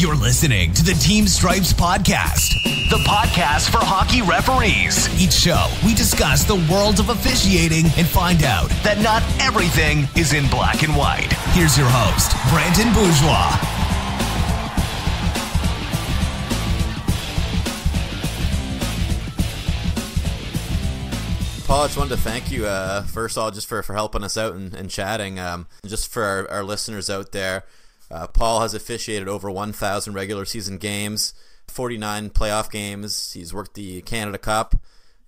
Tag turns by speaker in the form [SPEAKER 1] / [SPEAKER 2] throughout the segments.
[SPEAKER 1] You're listening to the Team Stripes Podcast, the podcast for hockey referees. Each show, we discuss the world of officiating and find out that not everything is in black and white. Here's your host, Brandon Bourgeois.
[SPEAKER 2] Paul, I just wanted to thank you, uh, first of all, just for, for helping us out and, and chatting. Um, just for our, our listeners out there, uh, Paul has officiated over 1,000 regular season games, 49 playoff games. He's worked the Canada Cup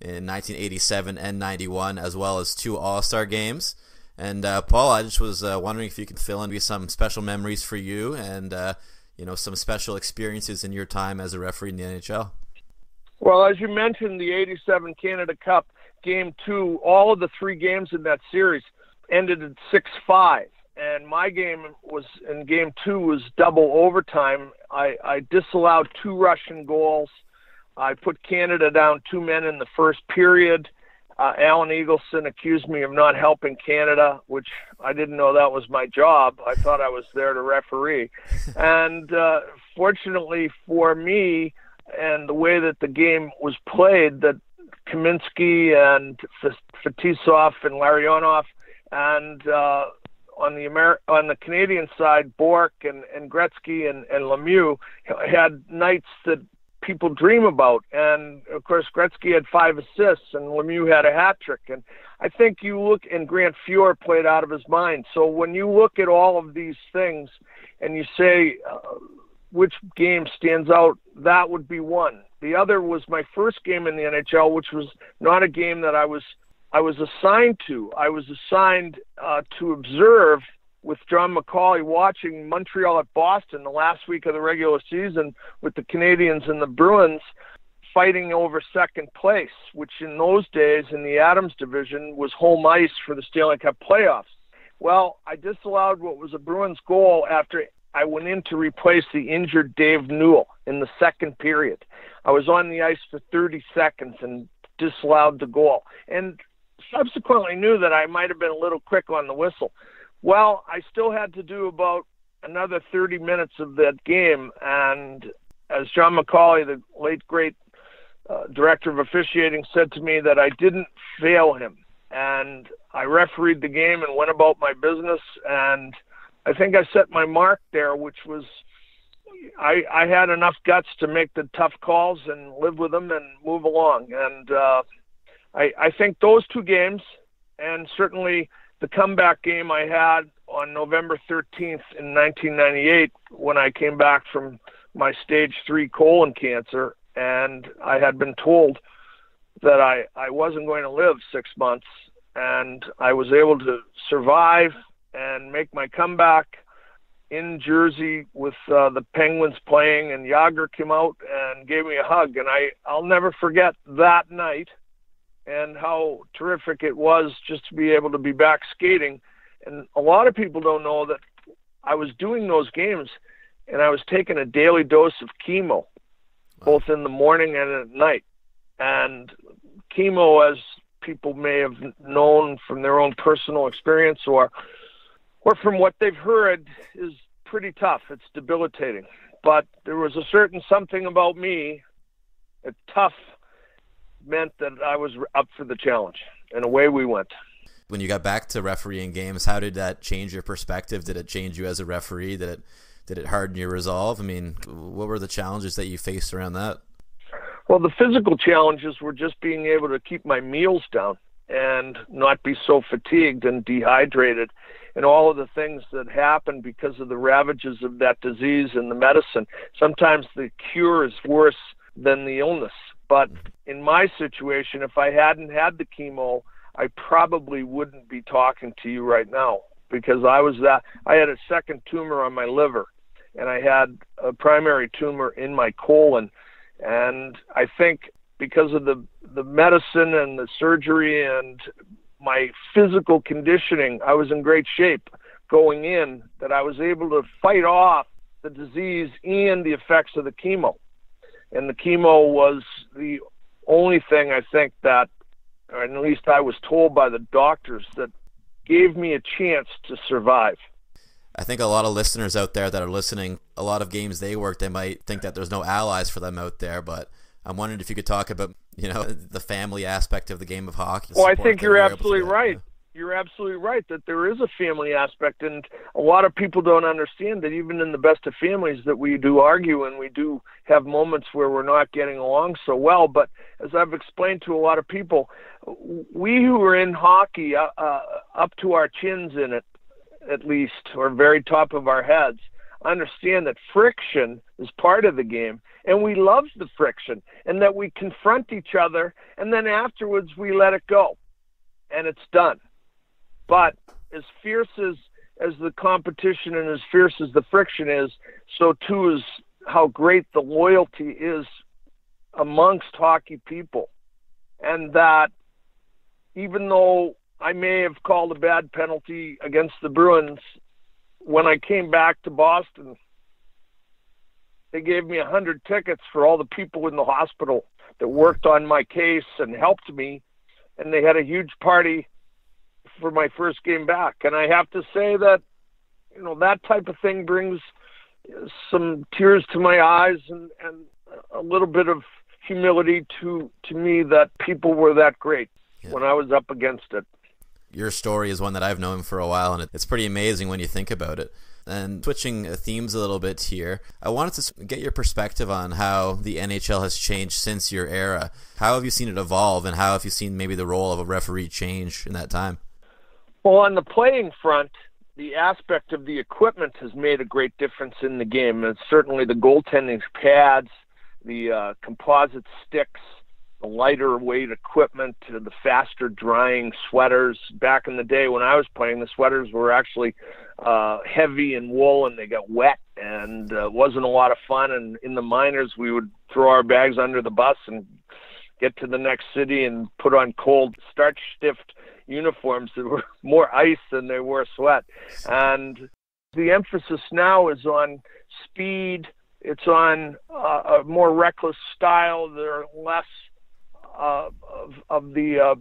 [SPEAKER 2] in 1987 and 91, as well as two All Star games. And uh, Paul, I just was uh, wondering if you could fill in maybe some special memories for you and uh, you know some special experiences in your time as a referee in the NHL.
[SPEAKER 3] Well, as you mentioned, the '87 Canada Cup Game Two, all of the three games in that series ended in six-five and my game was in game two was double overtime. I, I disallowed two Russian goals. I put Canada down two men in the first period. Uh, Alan Eagleson accused me of not helping Canada, which I didn't know that was my job. I thought I was there to referee. and uh, fortunately for me, and the way that the game was played, that Kamensky and Fetisov and Larionov and uh, on the Amer- on the Canadian side, Bourque and, and Gretzky and, and Lemieux had nights that people dream about. And of course, Gretzky had five assists and Lemieux had a hat trick. And I think you look, and Grant Fuhr played out of his mind. So when you look at all of these things and you say uh, which game stands out, that would be one. The other was my first game in the NHL, which was not a game that I was I was assigned to. I was assigned uh, to observe with John McCauley watching Montreal at Boston the last week of the regular season with the Canadiens and the Bruins fighting over second place, which in those days in the Adams division was home ice for the Stanley Cup playoffs. Well, I disallowed what was a Bruins goal after I went in to replace the injured Dave Newell in the second period. I was on the ice for 30 seconds and disallowed the goal. And subsequently knew that I might have been a little quick on the whistle. Well, I still had to do about another 30 minutes of that game, and as John McCauley, the late great uh, director of officiating, said to me that I didn't fail him, and I refereed the game and went about my business, and I think I set my mark there, which was. I, I had enough guts to make the tough calls and live with them and move along. And uh, I, I think those two games, and certainly the comeback game I had on November 13th in 1998 when I came back from my stage three colon cancer, and I had been told that I, I wasn't going to live six months, and I was able to survive and make my comeback in Jersey with uh, the Penguins playing, and Jagr came out and gave me a hug, and I I'll never forget that night and how terrific it was just to be able to be back skating. And a lot of people don't know that I was doing those games and I was taking a daily dose of chemo, both in the morning and at night. And chemo, as people may have known from their own personal experience or or from what they've heard, is pretty tough. It's debilitating. But there was a certain something about me, a tough meant that I was up for the challenge, and away we went.
[SPEAKER 2] When you got back to refereeing games, how did that change your perspective? Did it change you as a referee? Did it did it harden your resolve? I mean, what were the challenges that you faced around that?
[SPEAKER 3] Well, the physical challenges were just being able to keep my meals down and not be so fatigued and dehydrated and all of the things that happen because of the ravages of that disease and the medicine. Sometimes the cure is worse than the illness. But in my situation, if I hadn't had the chemo, I probably wouldn't be talking to you right now because I was that I had a second tumor on my liver and I had a primary tumor in my colon. And I think because of the the medicine and the surgery and my physical conditioning, I was in great shape going in that I was able to fight off the disease and the effects of the chemo and the chemo was the only thing I think that, or at least I was told by the doctors, that gave me a chance to survive.
[SPEAKER 2] I think a lot of listeners out there that are listening, a lot of games they work, they might think that there's no allies for them out there, but I'm wondering if you could talk about, you know, the family aspect of the game of hockey.
[SPEAKER 3] Well, I think you're absolutely right you're absolutely right that there is a family aspect and a lot of people don't understand that even in the best of families that we do argue and we do have moments where we're not getting along so well. But as i've explained to a lot of people we who are in hockey uh, uh, up to our chins in it at least or very top of our heads understand that friction is part of the game and we love the friction and that we confront each other and then afterwards we let it go and it's done but as fierce as as the competition and as fierce as the friction is, so too is how great the loyalty is amongst hockey people. And that even though I may have called a bad penalty against the Bruins, when I came back to Boston, they gave me a hundred tickets for all the people in the hospital that worked on my case and helped me. And they had a huge party for my first game back. And I have to say that, you know, that type of thing brings some tears to my eyes and, and a little bit of humility to, to me that people were that great yeah. when I was up against it.
[SPEAKER 2] Your story is one that I've known for a while, and it's pretty amazing when you think about it. And switching themes a little bit here, I wanted to get your perspective on how the NHL has changed since your era. How have you seen it evolve, and how have you seen maybe the role of a referee change in that time?
[SPEAKER 3] Well, on the playing front, the aspect of the equipment has made a great difference in the game. And certainly the goaltending pads, the uh, composite sticks, the lighter weight equipment, the faster drying sweaters. Back in the day when I was playing, the sweaters were actually uh, heavy and wool and they got wet and uh, wasn't a lot of fun. And in the minors, we would throw our bags under the bus and get to the next city and put on cold starch stiffed uniforms that were more ice than they were sweat. And the emphasis now is on speed. It's on uh, a more reckless style. There are less uh, of, of the uh,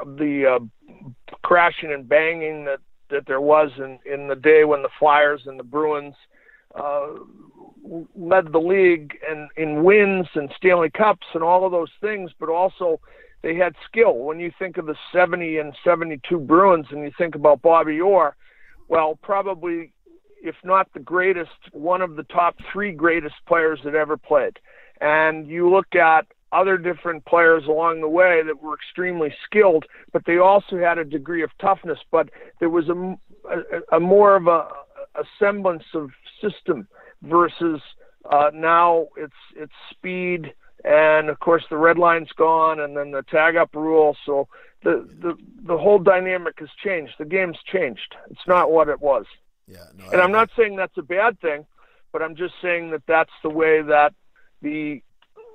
[SPEAKER 3] of the uh, crashing and banging that, that there was in, in the day when the Flyers and the Bruins uh, led the league and in wins and Stanley Cups and all of those things, but also they had skill. When you think of the 70 and 72 Bruins and you think about Bobby Orr, well, probably, if not the greatest, one of the top three greatest players that ever played. And you look at other different players along the way that were extremely skilled, but they also had a degree of toughness. But there was a, a, a more of a, a semblance of system versus uh, now it's it's speed and of course the red line's gone and then the tag up rule. So the the the whole dynamic has changed. The game's changed. It's not what it was.
[SPEAKER 2] Yeah
[SPEAKER 3] no, and i'm not saying that's a bad thing but i'm just saying that that's the way that the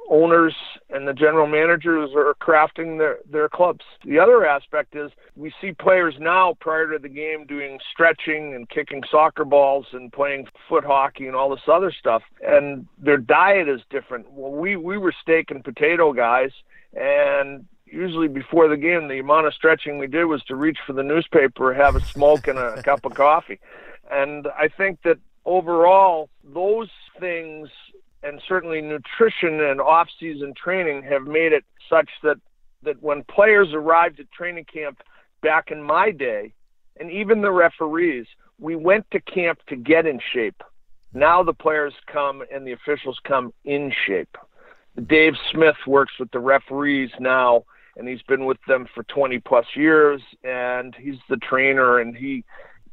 [SPEAKER 3] owners and the general managers are crafting their, their clubs. The other aspect is we see players now prior to the game doing stretching and kicking soccer balls and playing foot hockey and all this other stuff, and their diet is different. Well, we, we were steak and potato guys, and usually before the game, the amount of stretching we did was to reach for the newspaper, have a smoke, and a cup of coffee. And I think that overall, those things and certainly nutrition and off-season training have made it such that that when players arrived at training camp back in my day, and even the referees, we went to camp to get in shape. Now the players come and the officials come in shape. Dave Smith works with the referees now, and he's been with them for 20 plus years, and he's the trainer, and he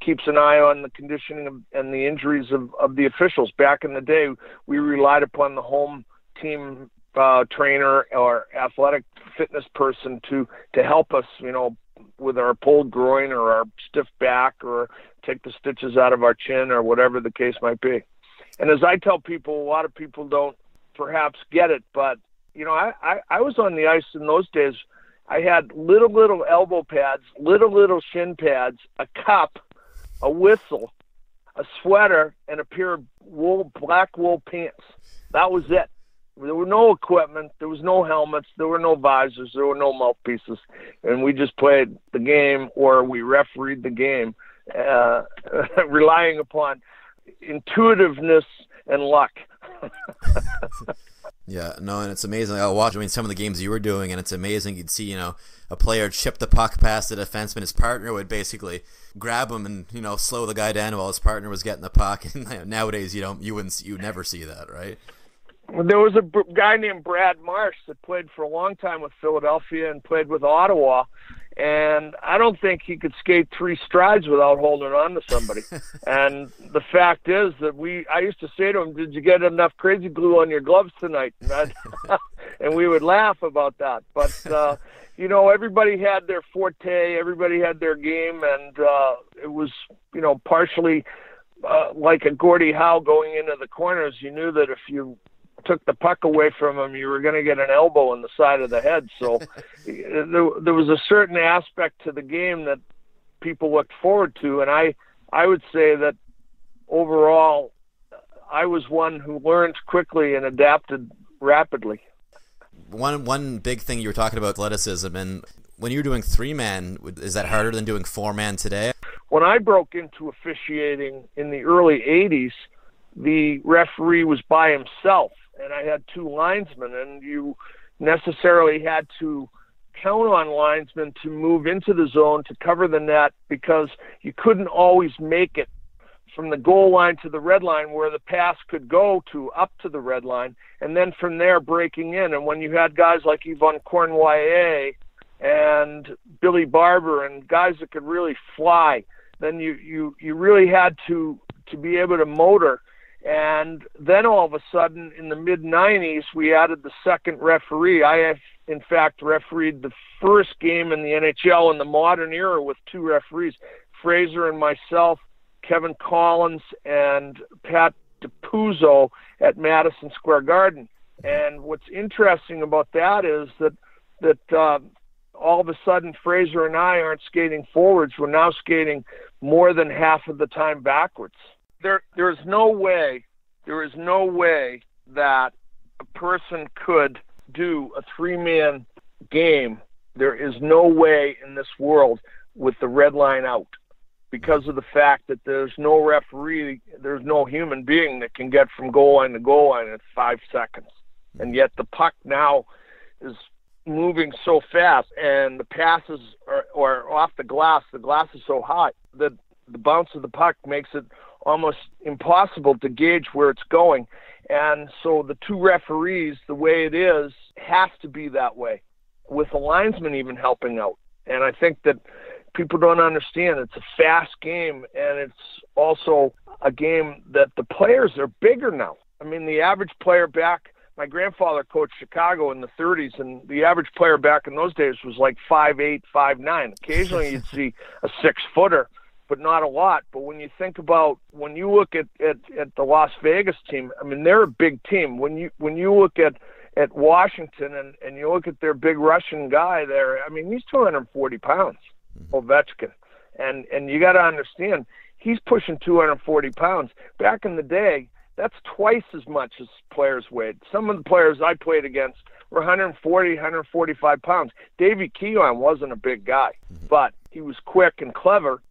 [SPEAKER 3] keeps an eye on the conditioning of, and the injuries of, of the officials. Back in the day, we relied upon the home team uh, trainer or athletic fitness person to to help us, you know, with our pulled groin or our stiff back or take the stitches out of our chin or whatever the case might be. And as I tell people, a lot of people don't perhaps get it, but you know, I, I, I was on the ice in those days. I had little little elbow pads, little little shin pads, a cup, a whistle, a sweater, and a pair of wool black wool pants. That was it. There were no equipment. There was no helmets. There were no visors. There were no mouthpieces, and we just played the game or we refereed the game. uh, relying upon intuitiveness and luck.
[SPEAKER 2] yeah, no, and it's amazing. I watch. I mean, some of the games you were doing, and it's amazing. You'd see, you know, a player chip the puck past the defenseman. His partner would basically grab him and you know slow the guy down while his partner was getting the puck. And nowadays, you don't, you wouldn't, you never see that, right?
[SPEAKER 3] There was a guy named Brad Marsh that played for a long time with Philadelphia and played with Ottawa, and I don't think he could skate three strides without holding on to somebody. and the fact is that we, I used to say to him, "Did you get enough crazy glue on your gloves tonight?" And, and we would laugh about that. But uh, you know, everybody had their forte, everybody had their game, and uh, it was, you know, partially uh, like a Gordie Howe going into the corners. You knew that if you took the puck away from him, you were going to get an elbow in the side of the head. So there, there was a certain aspect to the game that people looked forward to, and I I would say that overall, I was one who learned quickly and adapted rapidly.
[SPEAKER 2] One one big thing you were talking about athleticism, and when you're doing three man, is that harder than doing four man today?
[SPEAKER 3] When I broke into officiating in the early '80s, the referee was by himself and I had two linesmen, and you necessarily had to count on linesmen to move into the zone to cover the net because you couldn't always make it from the goal line to the red line where the pass could go to up to the red line and then from there breaking in. And when you had guys like Yvon Cournoyer and Billy Barber and guys that could really fly then you you you really had to to be able to motor and then all of a sudden, in the mid 90s, we added the second referee. I have, in fact, refereed the first game in the NHL in the modern era with two referees Fraser and myself, Kevin Collins, and Pat Dapuzzo at Madison Square Garden. And what's interesting about that is that that uh, all of a sudden Fraser and I aren't skating forwards; we're now skating more than half of the time backwards there there is no way there is no way that a person could do a three man game. There is no way in this world with the red line out because of the fact that there's no referee, there's no human being that can get from goal line to goal line in five seconds. And yet the puck now is moving so fast and the passes are, are off the glass, the glass is so hot that the bounce of the puck makes it almost impossible to gauge where it's going. And so the two referees, the way it is, has to be that way, with the linesman even helping out. And I think that people don't understand it's a fast game, and it's also a game that the players are bigger now. I mean, the average player back. My grandfather coached Chicago in the 30s, and the average player back in those days was like five eight, five nine. Occasionally, you'd see a six footer but not a lot. But when you think about when you look at, at, at the Las Vegas team, I mean they're a big team. When you when you look at at Washington and, and you look at their big Russian guy there, I mean he's 240 pounds, mm-hmm. Ovechkin, and and you got to understand he's pushing 240 pounds. Back in the day, that's twice as much as players weighed. Some of the players I played against were 140, 145 pounds. Davey Keon wasn't a big guy, mm-hmm. but he was quick and clever,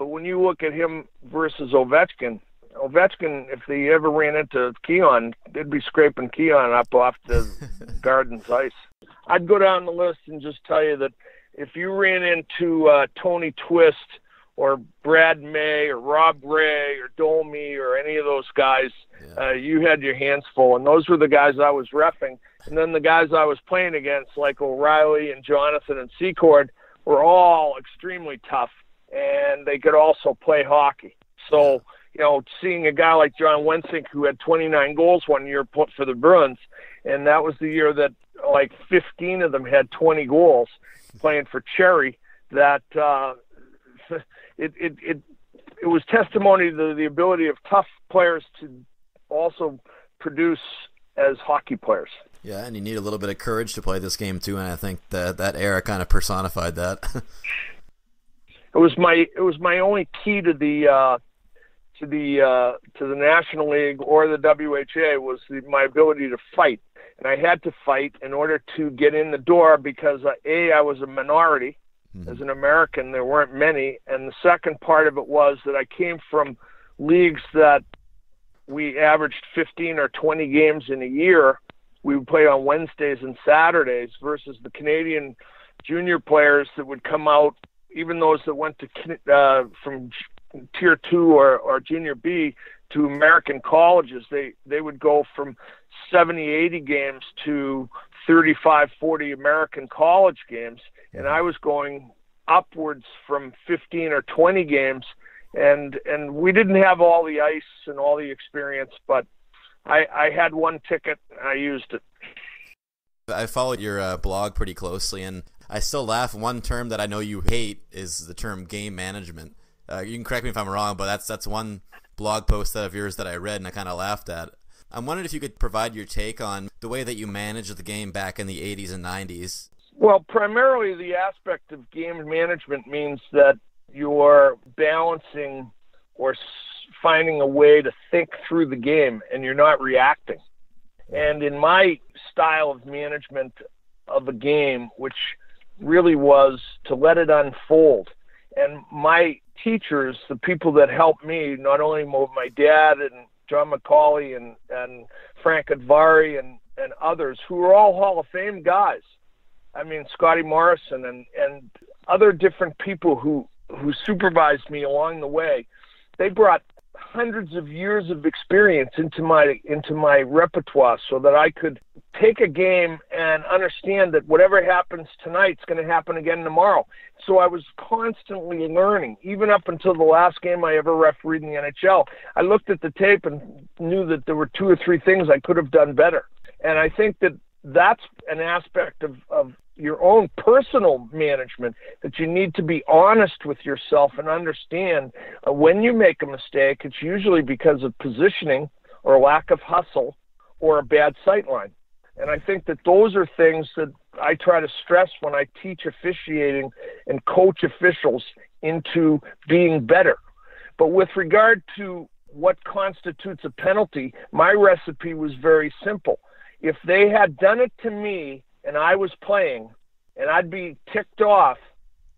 [SPEAKER 3] but when you look at him versus Ovechkin, Ovechkin, if they ever ran into Keon, they'd be scraping Keon up off the Garden's ice. I'd go down the list and just tell you that if you ran into uh, Tony Twist or Brad May or Rob Ray or Domi or any of those guys, yeah. uh, you had your hands full. And those were the guys I was refing. And then the guys I was playing against, like O'Reilly and Jonathan and Secord, were all extremely tough and they could also play hockey. So, you know, seeing a guy like John Wensink who had 29 goals one year put for the Bruins, and that was the year that like 15 of them had 20 goals playing for Cherry. That uh, it, it it it was testimony to the ability of tough players to also produce as hockey players.
[SPEAKER 2] Yeah, and you need a little bit of courage to play this game too, and I think that that era kind of personified that.
[SPEAKER 3] it was my it was my only key to the uh, to the uh, to the National League or the WHA was the, my ability to fight, and I had to fight in order to get in the door because uh, a I was a minority, Mm-hmm. As an American, there weren't many. And the second part of it was that I came from leagues that we averaged 15 or 20 games in a year. We would play on Wednesdays and Saturdays versus the Canadian junior players that would come out, even those that went to uh, from tier two or, or junior B to American colleges. They they would go from 70, 80 games to 35, 40 American college games, and I was going upwards from 15 or 20 games, and and we didn't have all the ice and all the experience, but I I had one ticket, and I used it.
[SPEAKER 2] I followed your uh, blog pretty closely, and I still laugh. One term that I know you hate is the term game management. Uh, you can correct me if I'm wrong, but that's that's one blog post of yours that I read and I kind of laughed at. I'm wondering if you could provide your take on the way that you managed the game back in the 80s and 90s.
[SPEAKER 3] Well, primarily the aspect of game management means that you're balancing or finding a way to think through the game and you're not reacting. And in my style of management of a game, which really was to let it unfold. And my teachers, the people that helped me, not only my dad and John McCauley and, and Frank Udvari and, and others who were all Hall of Fame guys. I mean, Scotty Morrison and, and other different people who, who supervised me along the way. They brought hundreds of years of experience into my into my repertoire so that I could take a game and understand that whatever happens tonight is going to happen again tomorrow. So I was constantly learning, even up until the last game I ever refereed in the NHL. I looked at the tape and knew that there were two or three things I could have done better. And I think that that's an aspect of, of your own personal management that you need to be honest with yourself and understand uh, when you make a mistake, it's usually because of positioning or lack of hustle or a bad sight line. And I think that those are things that I try to stress when I teach officiating and coach officials into being better. But with regard to what constitutes a penalty, my recipe was very simple. If they had done it to me and I was playing, and I'd be ticked off,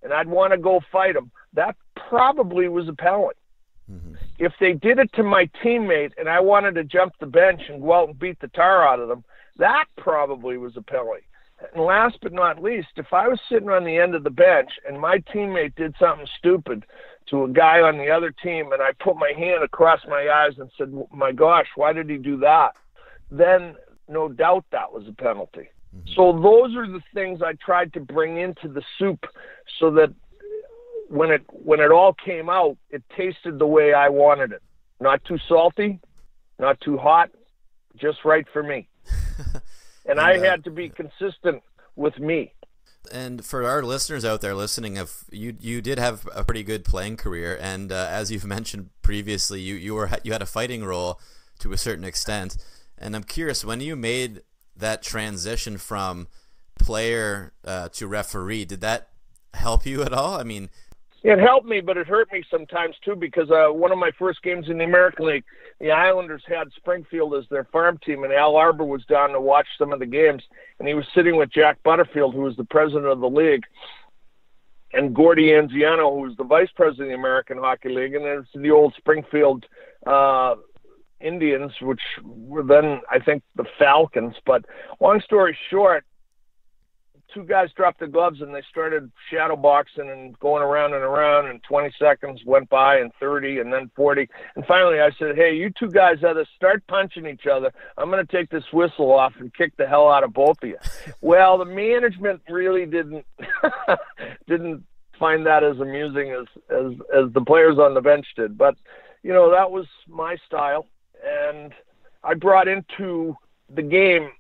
[SPEAKER 3] and I'd want to go fight them, that probably was a penalty. Mm-hmm. If they did it to my teammate and I wanted to jump the bench and go out and beat the tar out of them, that probably was a penalty. And last but not least, if I was sitting on the end of the bench and my teammate did something stupid to a guy on the other team and I put my hand across my eyes and said, My gosh, why did he do that? Then no doubt that was a penalty. Mm-hmm. So those are the things I tried to bring into the soup so that when it when it all came out, it tasted the way I wanted it. Not too salty, not too hot, just right for me. and, I uh, had to be consistent with me.
[SPEAKER 2] And for our listeners out there listening, if you you did have a pretty good playing career, and uh, as you've mentioned previously, you you were you had a fighting role to a certain extent. And I'm curious when you made that transition from player uh, to referee, did that help you at all? I mean,
[SPEAKER 3] it helped me, but it hurt me sometimes too because uh, one of my first games in the American League, the Islanders had Springfield as their farm team, and Al Arbour was down to watch some of the games, and he was sitting with Jack Butterfield, who was the president of the league, and Gordy Anziano, who was the vice president of the American Hockey League, and it's the old Springfield uh, Indians, which were then I think the Falcons. But long story short, two guys dropped the gloves and they started shadow boxing and going around and around. And 20 seconds went by and 30 and then 40 and finally I said hey you two guys either start punching each other. I'm going to take this whistle off and kick the hell out of both of you. Well the management really didn't didn't find that as amusing as as as the players on the bench did. But you know that was my style and I brought into the game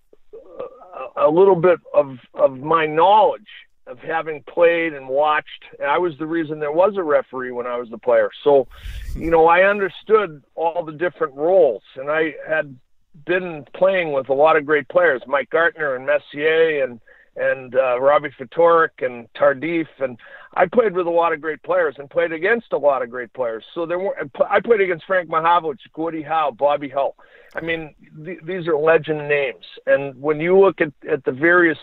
[SPEAKER 3] a, a little bit of of my knowledge of having played and watched. And I was the reason there was a referee when I was the player. So, you know, I understood all the different roles, and I had been playing with a lot of great players, Mike Gartner and Messier and and uh, Robbie Ftorek and Tardif, and I played with a lot of great players and played against a lot of great players. So there were I played against Frank Mahovlich, Gordie Howe, Bobby Hull. I mean, th- these are legend names, and when you look at at the various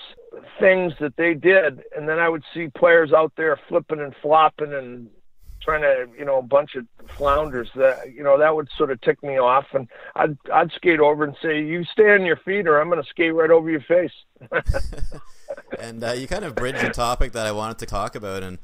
[SPEAKER 3] things that they did, and then I would see players out there flipping and flopping and trying to, you know, a bunch of flounders. That you know that would sort of tick me off, and I'd I'd skate over and say, "You stay on your feet, or I'm going to skate right over your face."
[SPEAKER 2] and uh, you kind of bridge the topic that I wanted to talk about, and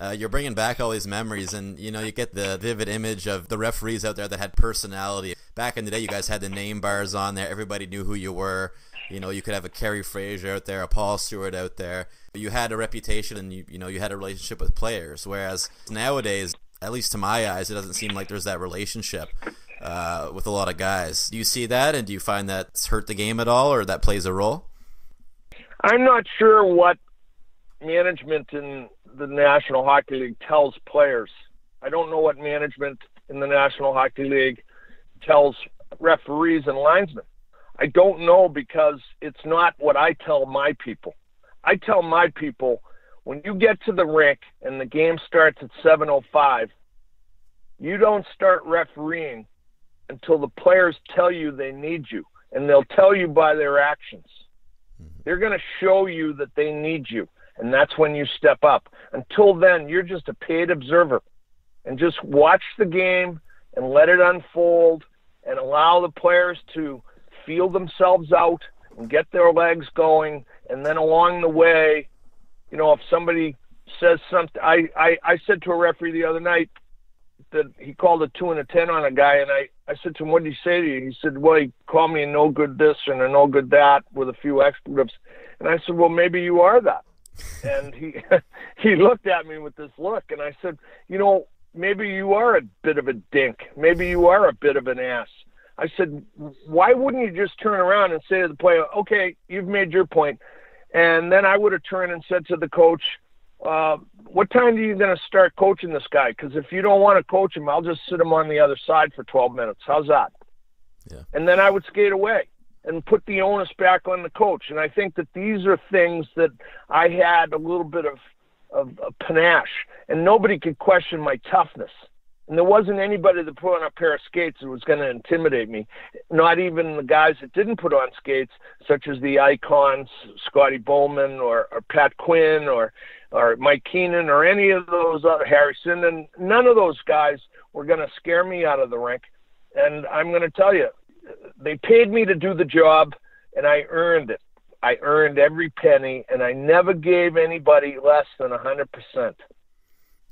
[SPEAKER 2] uh, you're bringing back all these memories, and you know you get the vivid image of the referees out there that had personality. Back in the day, you guys had the name bars on there; everybody knew who you were. You know, you could have a Kerry Fraser out there, a Paul Stewart out there. You had a reputation, and you you know you had a relationship with players. Whereas nowadays, at least to my eyes, it doesn't seem like there's that relationship uh, with a lot of guys. Do you see that, and do you find that's hurt the game at all, or that plays a role?
[SPEAKER 3] I'm not sure what management in the National Hockey League tells players. I don't know what management in the National Hockey League tells referees and linesmen. I don't know because it's not what I tell my people. I tell my people when you get to the rink and the game starts at 7:05, you don't start refereeing until the players tell you they need you, and they'll tell you by their actions. They're going to show you that they need you, and that's when you step up. Until then, you're just a paid observer, and just watch the game and let it unfold, and allow the players to feel themselves out and get their legs going. And then along the way, you know, if somebody says something, I, I, I said to a referee the other night that he called a two and a 10 on a guy. And I, I said to him, what did he say to you? He said, well, he called me a no good this and a no good that with a few expletives. And I said, well, maybe you are that. and he, he looked at me with this look and I said, you know, maybe you are a bit of a dink. Maybe you are a bit of an ass. I said, why wouldn't you just turn around and say to the player, okay, you've made your point. And then I would have turned and said to the coach, uh, what time are you going to start coaching this guy? Because if you don't want to coach him, I'll just sit him on the other side for 12 minutes. How's that?
[SPEAKER 2] Yeah.
[SPEAKER 3] And then I would skate away and put the onus back on the coach. And I think that these are things that I had a little bit of, of, of panache, and nobody could question my toughness. And there wasn't anybody that put on a pair of skates that was going to intimidate me. Not even the guys that didn't put on skates, such as the icons, Scotty Bowman or, or Pat Quinn or or Mike Keenan or any of those other Harrison. And none of those guys were going to scare me out of the rink. And I'm going to tell you, they paid me to do the job, and I earned it. I earned every penny, and I never gave anybody less than a hundred percent.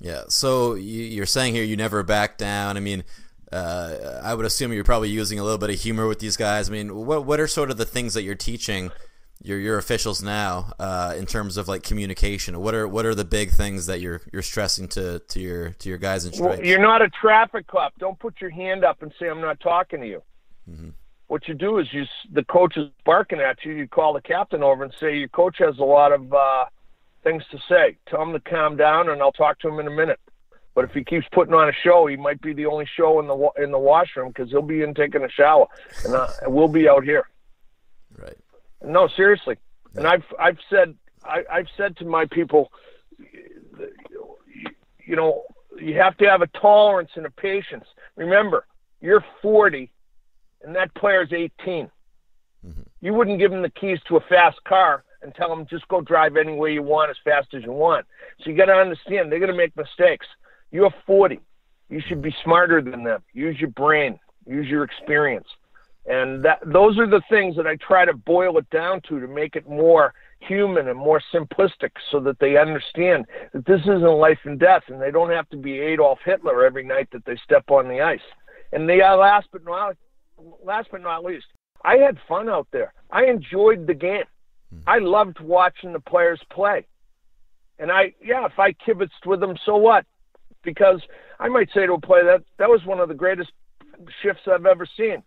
[SPEAKER 2] Yeah. So you're saying here you never back down. I mean, uh, I would assume you're probably using a little bit of humor with these guys. I mean, what what are sort of the things that you're teaching your your officials now uh, in terms of like communication? What are what are the big things that you're you're stressing to to your to your guys in stripes?
[SPEAKER 3] Well, you're not a traffic cop. Don't put your hand up and say I'm not talking to you. Mm-hmm. What you do is you the coach is barking at you. You call the captain over and say your coach has a lot of. Uh, things to say. Tell him to calm down, and I'll talk to him in a minute. But if he keeps putting on a show, he might be the only show in the in the washroom because he'll be in taking a shower, and uh, we'll be out here.
[SPEAKER 2] Right.
[SPEAKER 3] No, seriously. And I've I've said I, I've said to my people, you know, you have to have a tolerance and a patience. Remember, you're 40, and that player's 18. Mm-hmm. You wouldn't give him the keys to a fast car and tell them just go drive any way you want as fast as you want. So you got to understand they're going to make mistakes. You're 40. You should be smarter than them. Use your brain. Use your experience. And that those are the things that I try to boil it down to to make it more human and more simplistic so that they understand that this isn't life and death and they don't have to be Adolf Hitler every night that they step on the ice. And they uh, last but not last but not least, I had fun out there. I enjoyed the game. I loved watching the players play. And I, yeah, if I kibitzed with them, so what? Because I might say to a player that that was one of the greatest shifts I've ever seen.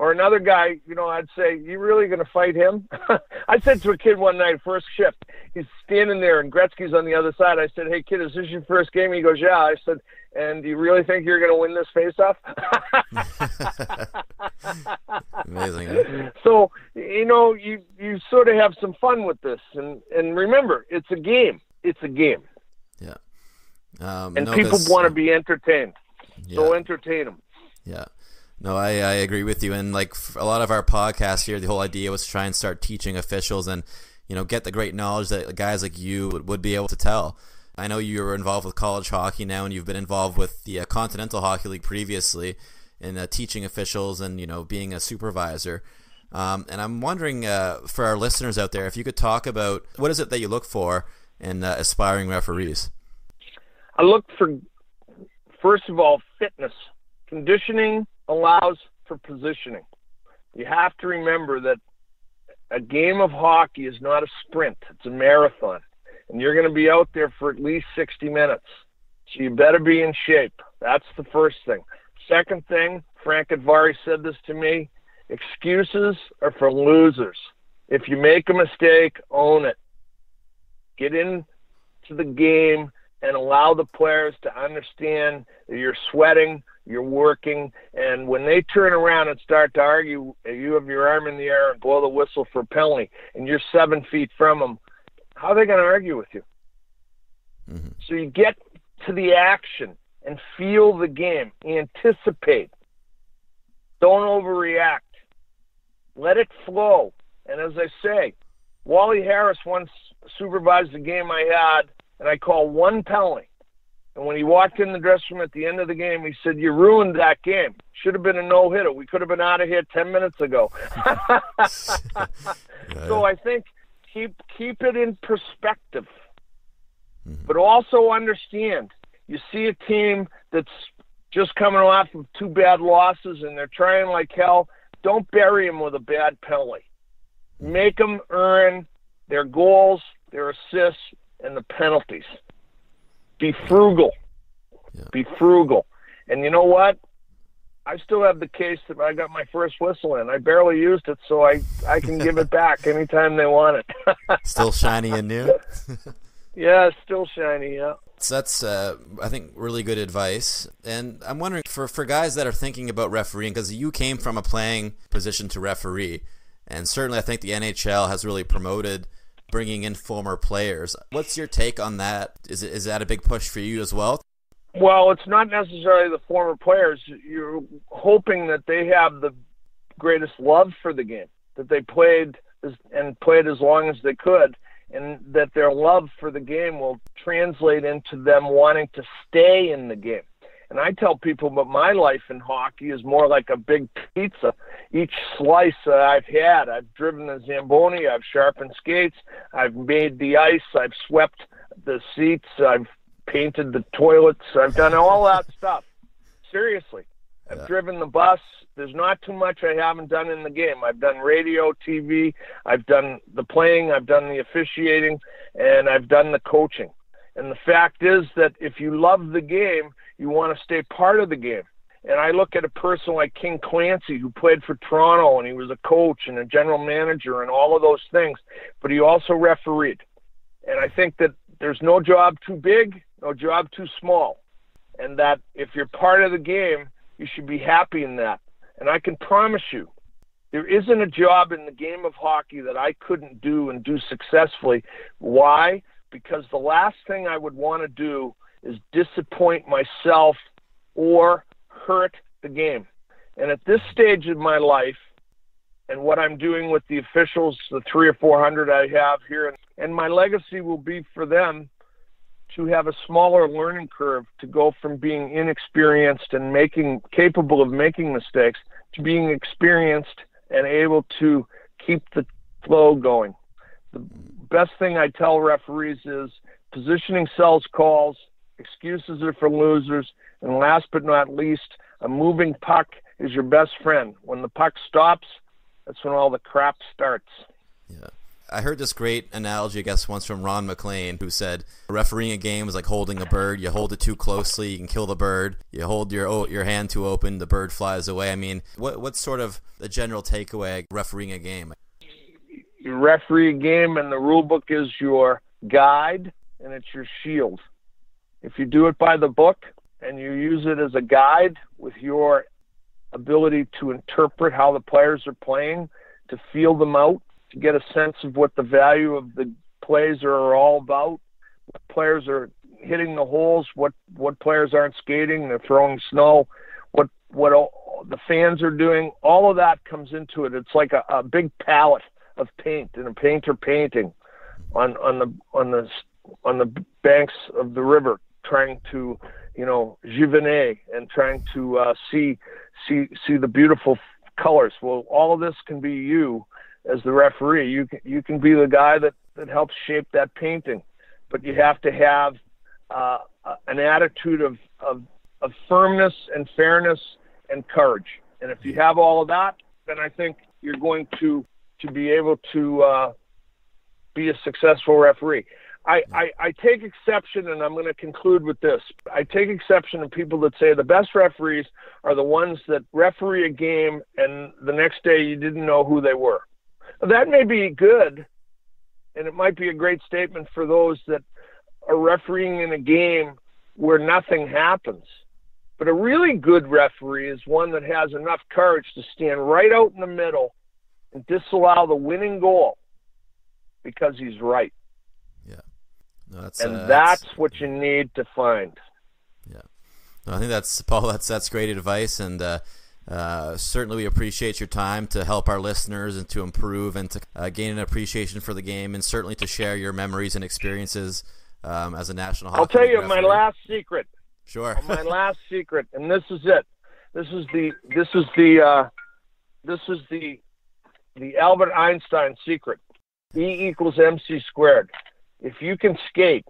[SPEAKER 3] Or another guy, you know, I'd say, "You really going to fight him?" I said to a kid one night, first shift, he's standing there and Gretzky's on the other side. I said, "Hey, kid, is this your first game?" He goes, "Yeah." I said, "And do you really think you're going to win this face-off?"
[SPEAKER 2] Amazing. Huh?
[SPEAKER 3] So you know, you you sort of have some fun with this, and and remember, it's a game. It's a game.
[SPEAKER 2] Yeah. Um,
[SPEAKER 3] and
[SPEAKER 2] no,
[SPEAKER 3] people want to be entertained,
[SPEAKER 2] yeah.
[SPEAKER 3] so entertain them.
[SPEAKER 2] Yeah. No, I, I agree with you. And like a lot of our podcasts here, the whole idea was to try and start teaching officials. And you know, get the great knowledge that guys like you would, would be able to tell. I know you were involved with college hockey now, and you've been involved with the uh, Continental Hockey League previously in uh, teaching officials and you know being a supervisor. Um, and I'm wondering uh, for our listeners out there if you could talk about what is it that you look for in uh, aspiring referees.
[SPEAKER 3] I look for first of all fitness. Conditioning allows for positioning. You have to remember that a game of hockey is not a sprint; it's a marathon, and you're going to be out there for at least 60 minutes. So you better be in shape. That's the first thing. Second thing, Frank Udvari said this to me excuses are for losers. If you make a mistake, own it. Get into the game and allow the players to understand that you're sweating, you're working, and when they turn around and start to argue, you have your arm in the air and blow the whistle for penalty, and you're seven feet from them, how are they going to argue with you? Mm-hmm. So you get to the action and feel the game. Anticipate. Don't overreact. Let it flow. And as I say, Wally Harris once supervised a game I had, and I called one penalty. And when he walked in the dressing room at the end of the game, he said, "You ruined that game. Should have been a no hitter. We could have been out of here ten minutes ago." so I think keep keep it in perspective, mm-hmm. but also understand you see a team that's just coming off of two bad losses and they're trying like hell. Don't bury them with a bad penalty. Make them earn their goals, their assists, and the penalties. Be frugal. Yeah. Be frugal. And you know what? I still have the case that I got my first whistle in. I barely used it, so I I can give it back anytime they want it.
[SPEAKER 2] still shiny and new.
[SPEAKER 3] yeah, still shiny. Yeah.
[SPEAKER 2] So that's, uh, I think, really good advice. And I'm wondering for, for guys that are thinking about refereeing, because you came from a playing position to referee, and certainly I think the NHL has really promoted bringing in former players. What's your take on that? Is, is that a big push for you as well?
[SPEAKER 3] Well, it's not necessarily the former players. You're hoping that they have the greatest love for the game, that they played and played as long as they could and that their love for the game will translate into them wanting to stay in the game. And I tell people that my life in hockey is more like a big pizza. Each slice that I've had, I've driven the Zamboni, I've sharpened skates, I've made the ice, I've swept the seats, I've painted the toilets, I've done all that stuff. Seriously. I've yeah. driven the bus. There's not too much I haven't done in the game. I've done radio, TV, I've done the playing, I've done the officiating, and I've done the coaching. And the fact is that if you love the game, you want to stay part of the game. And I look at a person like King Clancy, who played for Toronto, and he was a coach and a general manager and all of those things, but he also refereed. And I think that there's no job too big, no job too small. And that if you're part of the game, you should be happy in that. And I can promise you, there isn't a job in the game of hockey that I couldn't do and do successfully. Why? Because the last thing I would want to do is disappoint myself or hurt the game. And at this stage of my life, and what I'm doing with the officials, the three or four hundred I have here, and my legacy will be for them to have a smaller learning curve to go from being inexperienced and making capable of making mistakes to being experienced and able to keep the flow going. The best thing I tell referees is positioning sells calls, excuses are for losers, and last but not least, a moving puck is your best friend. When the puck stops, that's when all the crap starts.
[SPEAKER 2] Yeah. I heard this great analogy, I guess, once from Ron MacLean, who said refereeing a game is like holding a bird. You hold it too closely, you can kill the bird. You hold your your hand too open, the bird flies away. I mean, what what's sort of the general takeaway refereeing a game?
[SPEAKER 3] You referee a game, and the rule book is your guide and it's your shield. If you do it by the book and you use it as a guide with your ability to interpret how the players are playing, to feel them out, to get a sense of what the value of the plays are all about. What players are hitting the holes, what what players aren't skating, they're throwing snow, what what all, the fans are doing. All of that comes into it. It's like a, a big palette of paint and a painter painting. on on the on the on the banks of the river, trying to you know Giverny and trying to uh, see see see the beautiful colors. Well, all of this can be you as the referee. You can you can be the guy that that helps shape that painting, but you have to have uh, an attitude of, of of firmness and fairness and courage. And if you have all of that, then I think you're going to to be able to uh, be a successful referee. I, I, I take exception, and I'm going to conclude with this. I take exception to people that say the best referees are the ones that referee a game and the next day you didn't know who they were. That may be good, and it might be a great statement for those that are refereeing in a game where nothing happens. But a really good referee is one that has enough courage to stand right out in the middle and disallow the winning goal because he's right.
[SPEAKER 2] No, that's,
[SPEAKER 3] and
[SPEAKER 2] uh,
[SPEAKER 3] that's,
[SPEAKER 2] that's,
[SPEAKER 3] what you need to find.
[SPEAKER 2] Yeah. No, I think that's Paul. That's that's great advice, and uh, uh, certainly we appreciate your time to help our listeners and to improve and to uh, gain an appreciation for the game, and certainly to share your memories and experiences um, as a national.
[SPEAKER 3] I'll tell you my last secret.
[SPEAKER 2] Sure.
[SPEAKER 3] my last secret, and this is it. This is the this is the uh, this is the the Albert Einstein secret. E equals mc squared. If you can skate,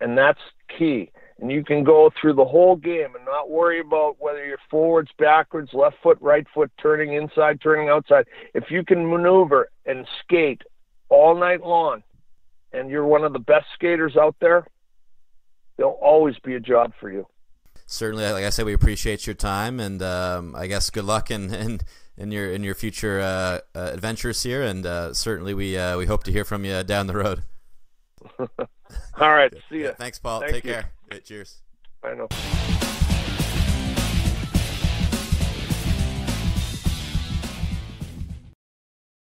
[SPEAKER 3] and that's key, and you can go through the whole game and not worry about whether you're forwards, backwards, left foot, right foot, turning inside, turning outside. If you can maneuver and skate all night long, and you're one of the best skaters out there, there'll always be a job for you.
[SPEAKER 2] Certainly, like I said, we appreciate your time, and um, I guess good luck in, in, in your in your future uh, uh, adventures here, and uh, certainly we uh, we hope to hear from you down the road.
[SPEAKER 3] All right, see you.
[SPEAKER 2] Yeah, thanks, Paul.
[SPEAKER 3] Thank
[SPEAKER 2] Take
[SPEAKER 3] you.
[SPEAKER 2] care. cheers.
[SPEAKER 3] I know.